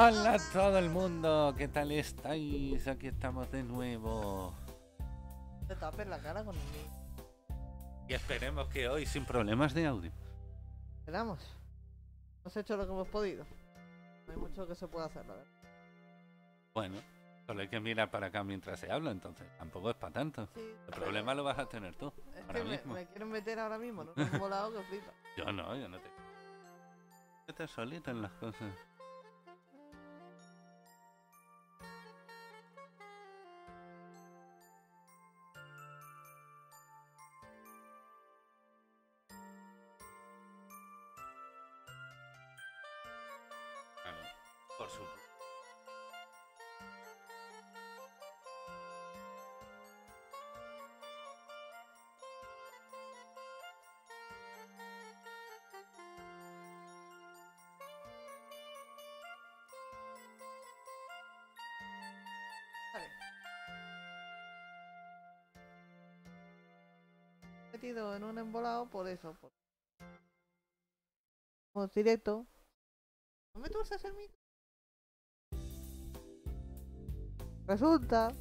Hola a todo el mundo, ¿qué tal estáis? Aquí estamos de nuevo. Te tapes la cara con el. Y esperemos que hoy sin problemas de audio. Esperamos. Hemos hecho lo que hemos podido. No hay mucho que se pueda hacer, la verdad. Bueno, solo hay que mirar para acá mientras se habla, entonces tampoco es para tanto. Sí, El problema lo vas a tener tú. es ahora que me, mismo. me quieren meter ahora mismo, ¿no? Me han volado que flipa. Yo no, yo no te. Estás solito en las cosas. Por supuesto. Metido en un embolado por eso. Directo. No me. Resulta.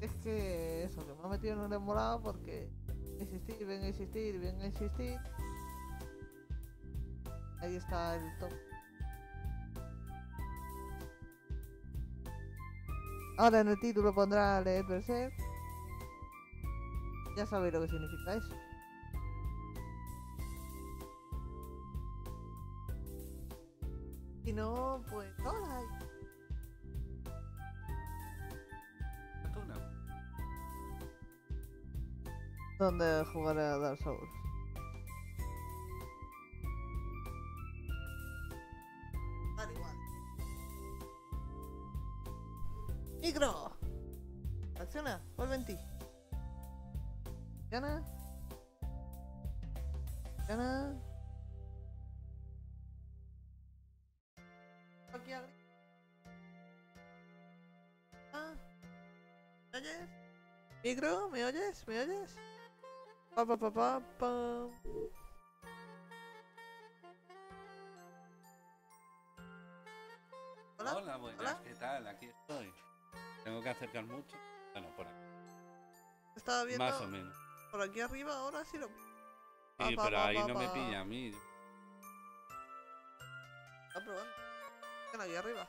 es que eso, que me ha metido en un embolado porque insistir, venga a insistir, venga a insistir. Ahí está el top. Ahora en el título pondrá leer Berserk. Ya sabéis lo que significa eso. Si no, Donde jugaré a Dark Souls. Igual. Micro. Acciona, vuelve en ti. Gana. Gana. Aquí arriba. Ah. ¿Me oyes? Micro, ¿me oyes? ¿Me oyes? Pa pa pa pa pa. Hola. Hola, buenas, hola. ¿qué tal? Aquí estoy. Tengo que acercar mucho. Bueno, por aquí. Estaba viendo Más o menos. por aquí arriba, ahora sí lo. Sí, Pa, pero pa, ahí pa, no me pilla a mí. Está probando. Aquí arriba.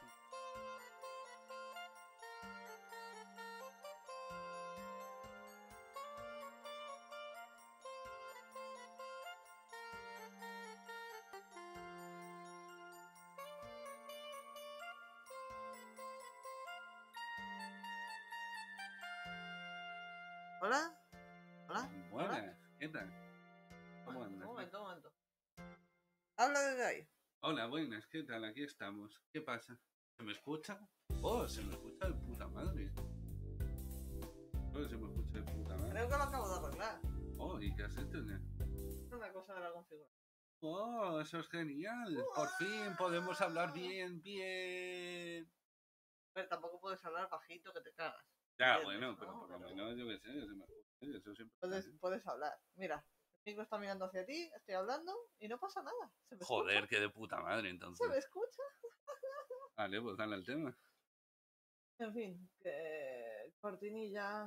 Hola. Hola. Buenas, ¿qué tal? ¿Cómo Un andas? momento, un momento. Habla desde ahí. Hola, buenas, ¿qué tal? Aquí estamos. ¿Qué pasa? ¿Se me escucha? Oh, se me escucha de puta madre. Oh, se me escucha de puta madre. Creo que lo acabo de arreglar. Oh, ¿y qué has hecho ya? Una cosa de la configuración. Oh, eso es genial. Por fin podemos hablar bien, bien. Pero tampoco puedes hablar bajito que te cagas. Ya, bueno, ¿no? pero por lo menos yo qué sé, se me siempre Puedes, puedes hablar. Mira, el micro está mirando hacia ti, estoy hablando y no pasa nada. Se me Joder, escucha. que de puta madre Se me entonces. escucha. Vale, pues dale al tema. En fin, que cortinilla.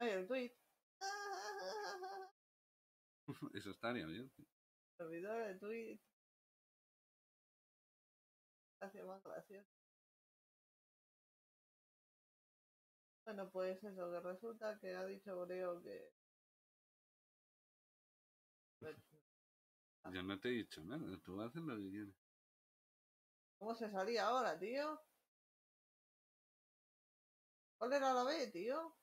Oye, el tweet. Eso estaría bien. Servidor el tweet. Gracias, más gracias. Bueno, pues eso, que resulta que ha dicho Boreo que. Yo no te he dicho nada, tú haces lo que quieres. ¿Cómo se salía ahora, tío? ¿Cuál era la B, tío?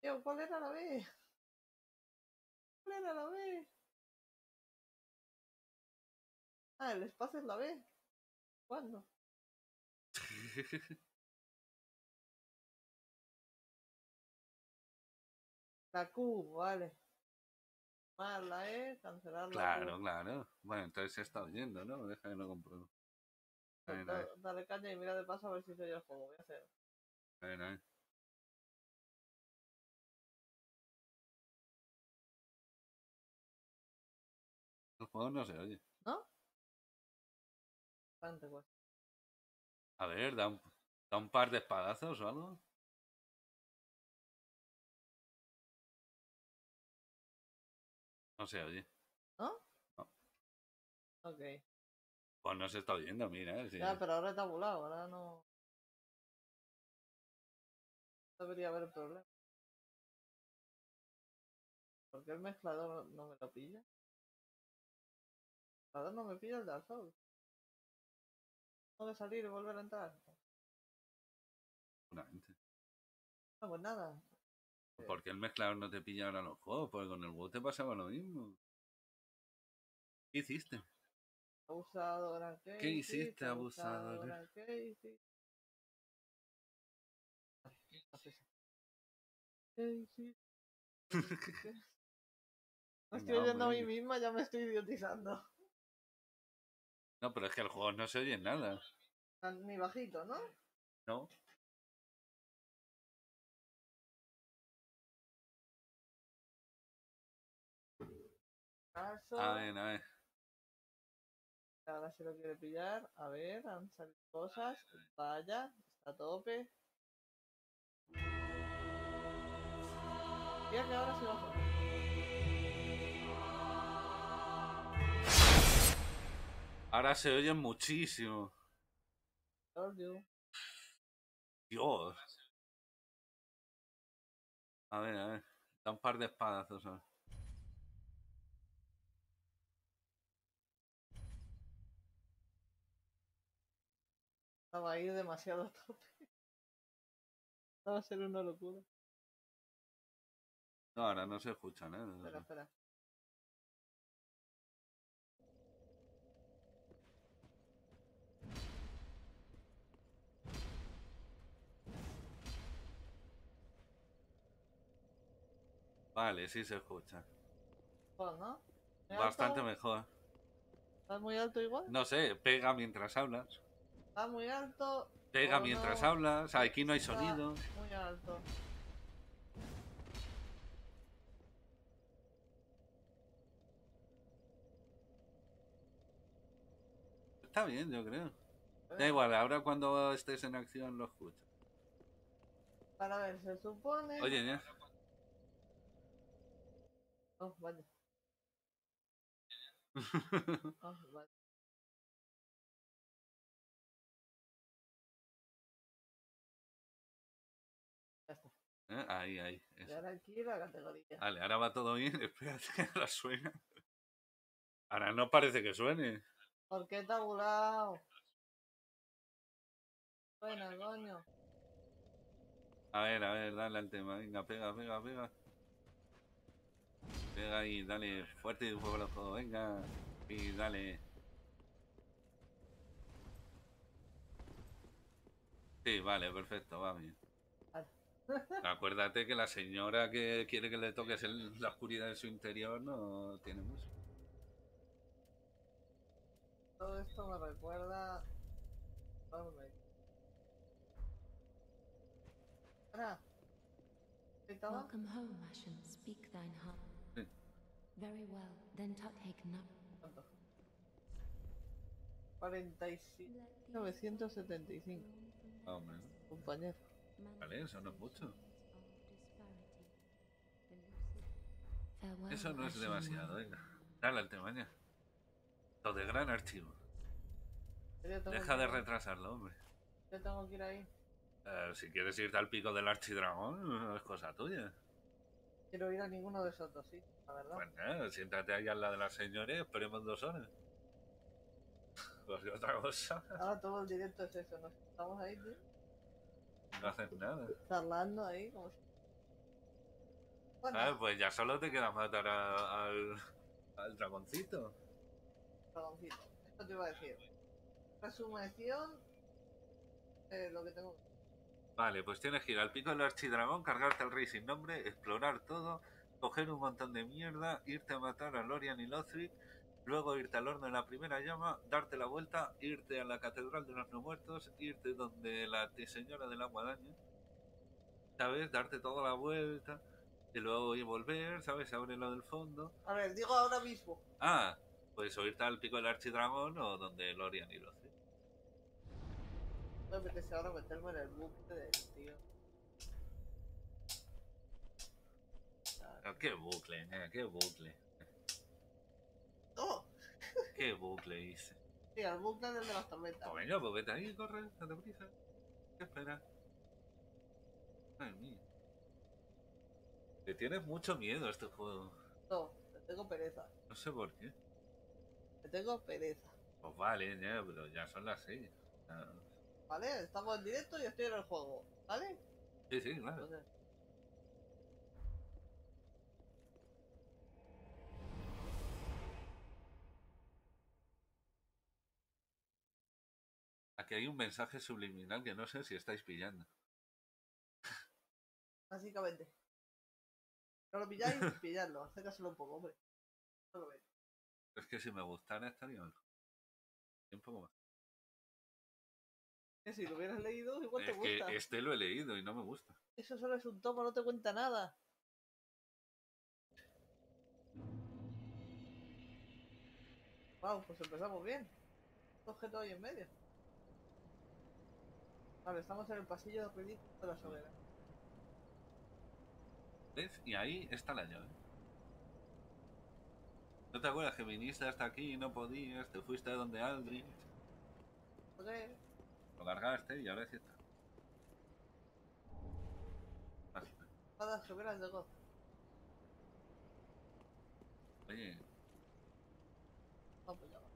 Tío, ¿cuál era la B? ¿Cuál era la B? Ah, el espacio es la B. ¿Cuándo? La Q, vale. Más la E, cancelar la claro, Q. claro. Bueno, entonces se está oyendo, ¿no? Deja que lo compruebo. Ver, Da- Dale caña y mira de paso a ver si se oye el juego. Voy a hacer. a ver, a ver. juego no se oye. Bastante guay. A ver, da un, da un par de espadazos o algo. No se oye. Ok. Pues no se está oyendo, mira. Ya, pero ahora está volado, ahora no. No debería haber problema. ¿Por qué el mezclador no me lo pilla? El mezclador no me pilla el Dark Souls. Que salir y volver a entrar. Seguramente. No, pues nada. ¿Por qué el mezclador no te pilla ahora los juegos? Porque con el WoW te pasaba lo mismo. ¿Qué hiciste? Abusadora, ¿qué, ¿Qué hiciste, abusadora? abusadora? ¿Qué hiciste? ¿Qué hiciste? ¿Qué hiciste? Me estoy oyendo a mí misma, ya me estoy idiotizando. No, pero es que el juego no se oye nada. Ni bajito, ¿no? ¿No? Caso. A ver, a ver. Ahora se lo quiere pillar. A ver, han salido cosas. Vaya, está a tope. Mira que ahora sí baja. Ahora se oye muchísimo. Dios. A ver, a ver. Da un par de espadazos. ver. Estaba ahí demasiado a tope. Va a ser una locura. No, ahora no se escucha nada. Espera, espera. Vale, sí se escucha. Joder, ¿no? ¿Muy Bastante alto? mejor. ¿Estás muy alto igual? No sé, pega mientras hablas. ¿Está muy alto? Pega mientras no? hablas. Aquí no hay Está sonido. Muy alto. Está bien, yo creo. Da Espera, igual, ahora cuando estés en acción lo escucho. Para ver, se supone. Oye, ya. Oh, vaya. Oh, vaya. Ya está. Eh, Ahí, ahí. Y eso. ahora aquí la categoría. Vale, ahora va todo bien. Espérate que ahora suena. Ahora no parece que suene. ¿Por qué tabulado? Bueno, coño. A ver, a ver, dale al tema. Venga, pega, pega, pega. Ahí, dale fuerte y fuego los codos. Venga. Y dale. Sí, vale, perfecto, va bien. Acuérdate que la señora que quiere que le toques el- la oscuridad de su interior no tiene mucho. Todo esto me recuerda. Welcome home, Ashen. Speak thine heart. Very well. Then tut taken up. ¿Cuánto? 47. 975, Ah, hombre, ¿no? compañero. Vale, eso no es mucho. Eso no es demasiado, venga. Dale al tema ya. Lo de gran archivo. Deja de retrasarlo, hombre. Yo tengo que ir ahí. Eh, si quieres irte al pico del archidragón, es cosa tuya. Quiero ir a ninguno de esos dos sitios, la verdad. Pues nada, siéntate ahí al lado de las señores, esperemos dos horas. Porque otra cosa, Ahora todo el directo es eso, nos estamos ahí, tío, no haces nada. charlando ahí como si... Bueno, ¿Sabes? Pues ya solo te queda matar a- al, al dragoncito. dragoncito. Esto te iba a decir. Resumición de lo que tengo. Vale, pues tienes que ir al pico del archidragón, cargarte al rey sin nombre, explorar todo, coger un montón de mierda, irte a matar a Lorian y Lothric, luego irte al horno de la primera llama, darte la vuelta, irte a la catedral de los no muertos, irte donde la señora de la guadaña, ¿sabes? Darte toda la vuelta, y luego ir volver, ¿sabes? Abre lo del fondo. A ver, digo ahora mismo. Ah, Puedes o irte al pico del archidragón o donde Lorian y Lothric. Me apetece ahora meterme en el bucle del tío. Ah, Qué bucle, eh, qué bucle. ¡No! Qué bucle hice. Sí, el bucle del de las tormentas. Pues venga, pues vete ahí, corre, date prisa. ¿Qué esperas? Madre mía. Le tienes mucho miedo a este juego. No, le tengo pereza. No sé por qué. Le tengo pereza. Pues vale, ya, pero ya son las seis. Ah, ¿Vale? Estamos en directo y estoy en el juego. ¿Vale? Sí, sí, claro. Entonces, Aquí hay un mensaje subliminal que no sé si estáis pillando. básicamente. No lo pilláis, pilladlo. Acércaselo un poco, hombre. No lo ves. Es que si me gustara estaría. Un poco más. Si lo hubieras leído, igual te Es que gusta. este lo he leído y no me gusta. Eso solo es un tomo, no te cuenta nada. Wow, pues empezamos bien. Objeto ahí en medio. Vale, estamos en el pasillo ridículo de la soledad. ¿Ves? Y ahí está la llave. ¿No te acuerdas que viniste hasta aquí y no podías? Te fuiste a donde Aldrich, Joder, lo cargaste y ahora sí está. Así. espadas gemelas de God. Oye, pues ya va.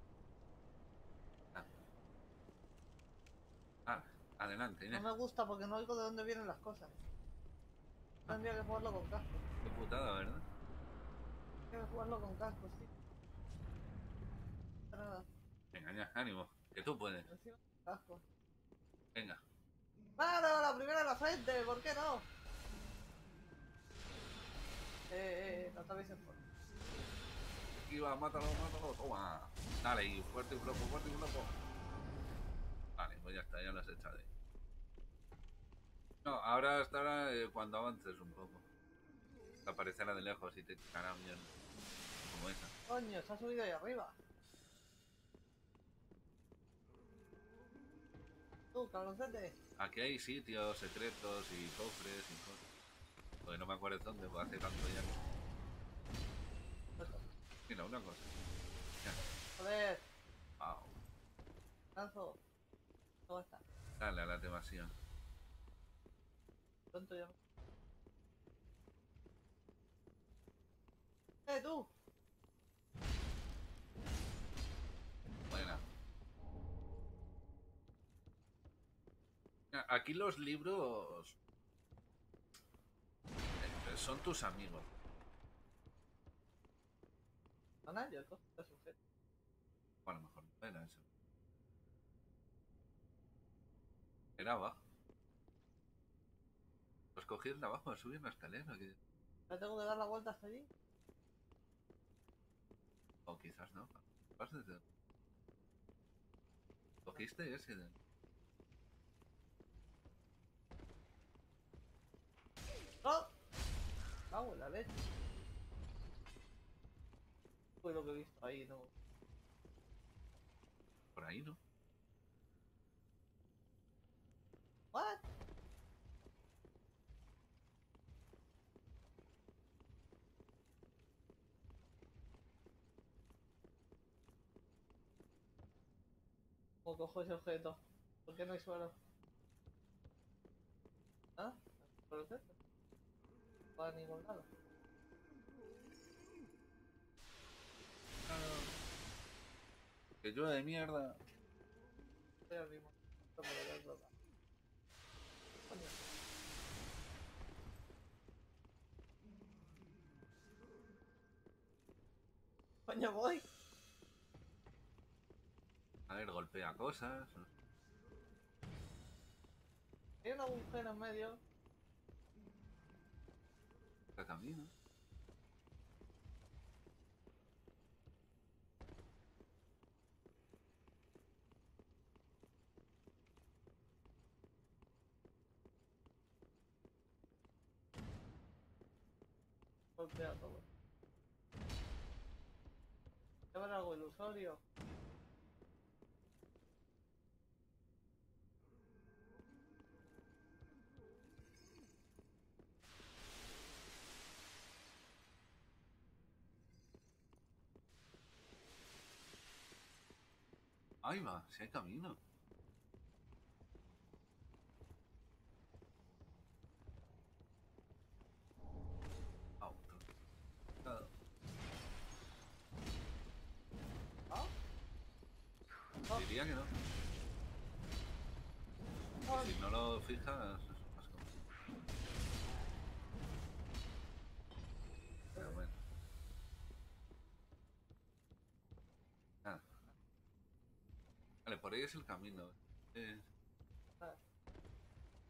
ah, adelante, No me gusta porque no oigo de dónde vienen las cosas. Tendría que jugarlo con casco. Qué putada, ¿verdad? Tendría que jugarlo con casco, sí. Nada, Venga, ya, ánimo, que tú puedes. encima casco. Venga. ¡Claro! La primera en la frente, ¿por qué no? Eh, eh, no te avises por. Esquiva, mátalo, mátalo, toma. Dale, y fuerte y flojo, fuerte y flojo. Vale, pues ya está, ya lo has echado ahí. No, ahora estará eh, cuando avances un poco. Te aparecerá de lejos y te quitará bien. Como esa. Coño, se ha subido ahí arriba. Tú, cabroncete. Aquí hay sitios secretos y cofres y cosas. Pues no me acuerdo dónde, pues hace tanto ya. Mira, una cosa. Joder, Wow. lanzo. ¿Cómo está? Dale a la temasión. Pronto ya. ¡Eh, tú! Buena. Aquí los libros eh, son tus amigos. Ana, yo cojo este sujeto. O a lo mejor no era eso. Era abajo. Los cogí de abajo, subí una escalera. que- ¿Me tengo que dar la vuelta hasta allí? O quizás no. Vas desde- Cogiste ese de... ¡No! Cago en la leche. Fue lo que he visto ahí, ¿no? Por ahí, ¿no? ¿What? ¿Cómo cojo ese objeto? ¿Por qué no hay suelo? ¿Ah? ¿Por el centro? No va a ningún lado. Que llueve de mierda. Estoy al mismo. No me lo voy a explotar. Coño. Coño, voy. A ver, golpea cosas. Hay un agujero en medio. Está camino. Golpea todo. Llevar algo ilusorio. Ahí va, si hay camino. Ah, otro. Ah, ¿Ah? Diría que no. Ay, Si no lo fijas, es más complicado. Pero bueno. Ah. Vale, por ahí es el camino. Eh,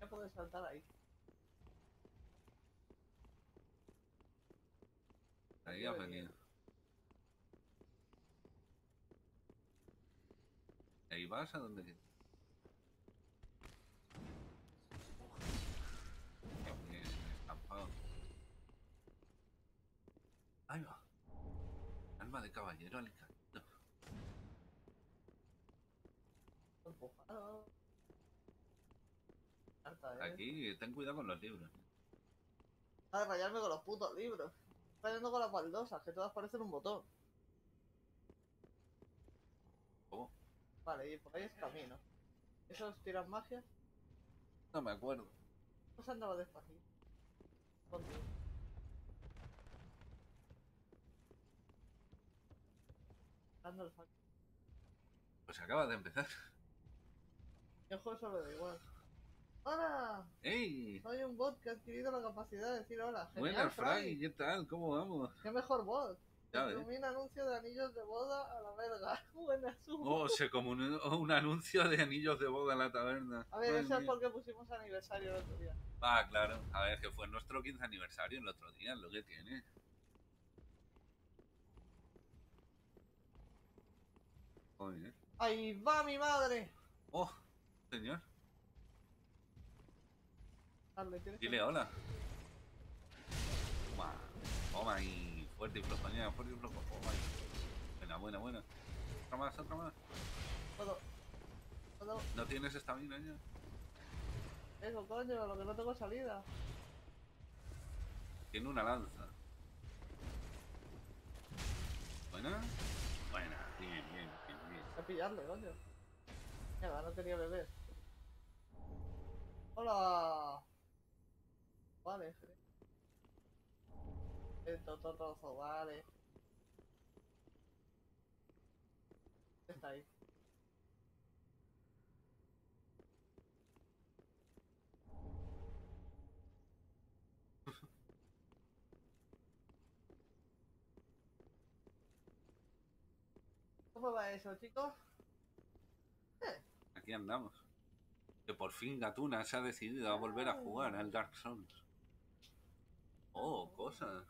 ya puedes saltar ahí. ahí ha venido. Ahí vas a donde. Estampado. Ahí va. Alma de caballero alicante. Harta, ¿eh? Aquí, ten cuidado con los libros. A rayarme con los putos libros. Rayando con las baldosas, que todas parecen un botón. ¿Cómo? Vale, y por ahí es camino. ¿Esos tiran magia? No me acuerdo. Pues andaba despacito. Contigo. Dando el Pues acaba de empezar. Ojo eso le da igual. ¡Hola! ¡Ey! Soy un bot que ha adquirido la capacidad de decir hola. Genial, Buenas, Fry. ¿Qué tal? ¿Cómo vamos? ¡Qué mejor bot! Ilumina anuncio de anillos de boda a la verga. Buenas, Oh, se comunicó un anuncio de anillos de boda en la taberna. A ver, eso es porque pusimos aniversario el otro día. Ah, claro. A ver, que fue nuestro 15 aniversario el otro día, lo que tiene. Joder. ¡Ahí va mi madre! Oh, señor. Dale, ¿tienes que- Dile hola. Toma. Toma y fuerte y flojo. ya, fuerte y flojo. Toma. Buena, buena, buena. Otra más, otra más. Puedo. Puedo. ¿No tienes estamina ya? Eso, coño, lo que no tengo salida. Tiene una lanza. Buena. Buena. Bien, bien, bien, bien. A pillarle, coño. Mierda, no tenía bebé. ¡Hola! Vale, Esto, trozo, vale. Está ahí. ¿Cómo va eso, chicos? Aquí andamos. Que por fin Gatuna se ha decidido a volver a jugar al Dark Souls. Oh, cosas.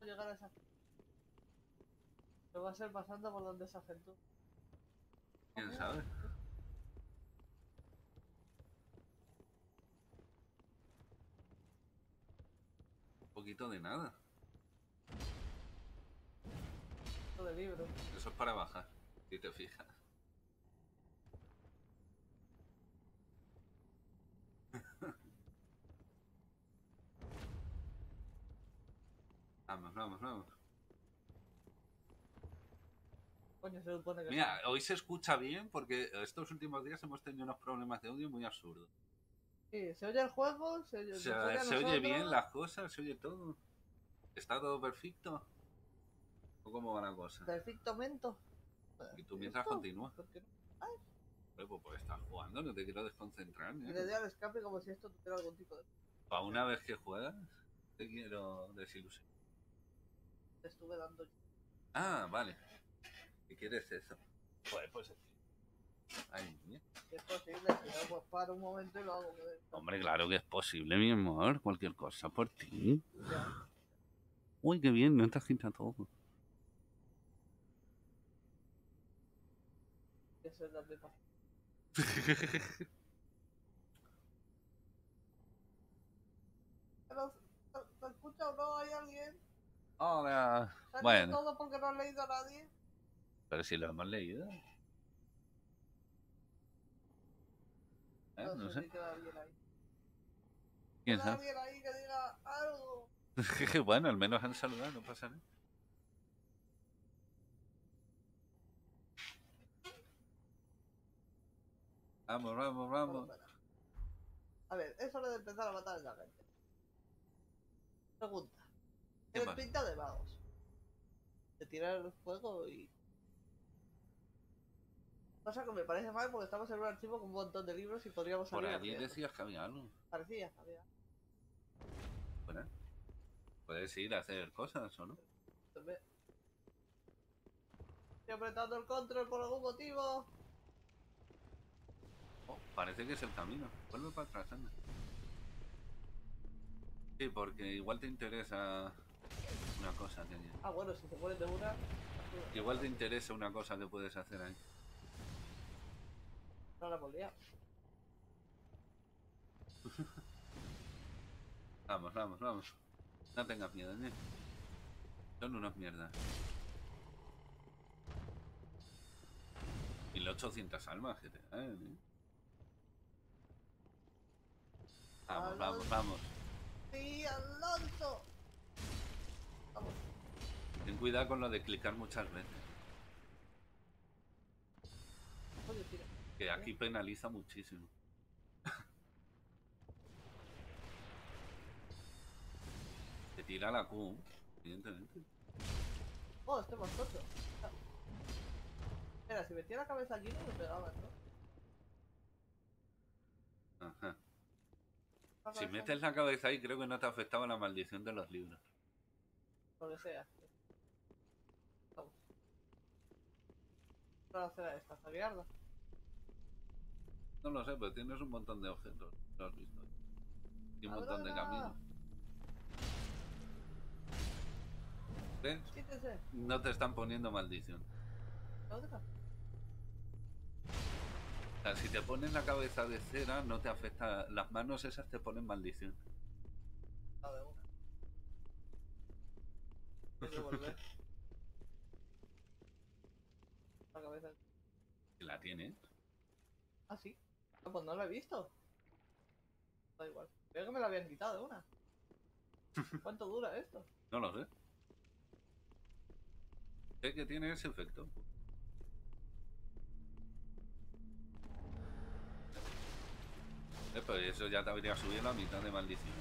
llegar a esa Lo va a ser pasando por donde esa gente. ¿Quién sabe? Un poquito de nada. de libro. Eso es para bajar, si te fijas. Vamos, vamos. Coño, se supone que. Mira, hoy se escucha bien porque estos últimos días hemos tenido unos problemas de audio muy absurdos. Sí, se oye el juego, se oye, nos sea, oye se oye bien las cosas, se oye todo. ¿Está todo perfecto? ¿O cómo va la cosa? Perfecto mento. Y tú mientras ¿Esto? continúas. ¿Por qué no? Pues, pues estás jugando, no te quiero desconcentrar. Y ¿eh? le doy al escape como si esto tuviera algún tipo de. Para una vez que juegas, te quiero desilusionar. Te estuve dando. Ah, vale. ¿Qué quieres eso? Pues, pues. Ay, mía. Es posible, si no, pues un momento y lo hago. joder. Hombre, claro que es posible, mi amor. Cualquier cosa por ti. Ya. Uy, qué bien, no te agita todo. Eso es que. Pero, ¿te- ¿te escucha o no? ¿Hay alguien? ¿Has Bueno. todo porque no has leído a nadie? Pero si lo hemos leído. Eh, no sé sé. si queda alguien ahí. ¿Quién sabe? alguien ahí que diga algo. bueno, al menos han saludado, no pasa nada. Vamos, vamos, vamos. A ver, es hora de empezar a matar a la gente. Pregunta. ¿Qué Tienes pasa? pinta de vagos. De tirar el fuego y... Cosa que me parece mal porque estamos en un archivo con un montón de libros y podríamos Por allí decías que había algo. Parecía, había. Bueno, puedes ir a hacer cosas o no. Estoy apretando el control por algún motivo. Oh, parece que es el camino. Vuelve para atrás, anda. Sí, porque igual te interesa una cosa hay. Ah, bueno, si se ponen de una... Igual te interesa una cosa que puedes hacer ahí. No la liado. Vamos, vamos, vamos. No tengas miedo, ¿eh? Son unos mierdas. 1800 almas que te dan, ¿eh? Vamos, vamos, vamos. ¡Sí, Alonso! Ten cuidado con lo de clicar muchas veces. Tira. Que aquí penaliza muchísimo. Te tira la Q, evidentemente. Oh, este. Ah. Mira, si metía la cabeza aquí no me pegaban, ¿no? Ajá. La Si metes la cabeza ahí, creo que no te afectaba la maldición de los libros. Lo que sea. Vamos. ¿Qué hora será esta? ¿Zaguearda? No lo sé, pero tienes un montón de objetos. Lo has visto. Y un montón de caminos. ¿Ves? ¡Quítese! No te están poniendo maldición. ¿Otra? O sea, si te pones la cabeza de cera, no te afecta. Las manos esas te ponen maldición. La de una. Hay que volver. La cabeza. La tienes. Ah, sí. Ah, pues no la he visto. Da igual. Creo que me la habían quitado una. ¿Cuánto dura esto? No lo sé. Sé que tiene ese efecto. Eh, pues eso ya te habría subido la mitad de maldición.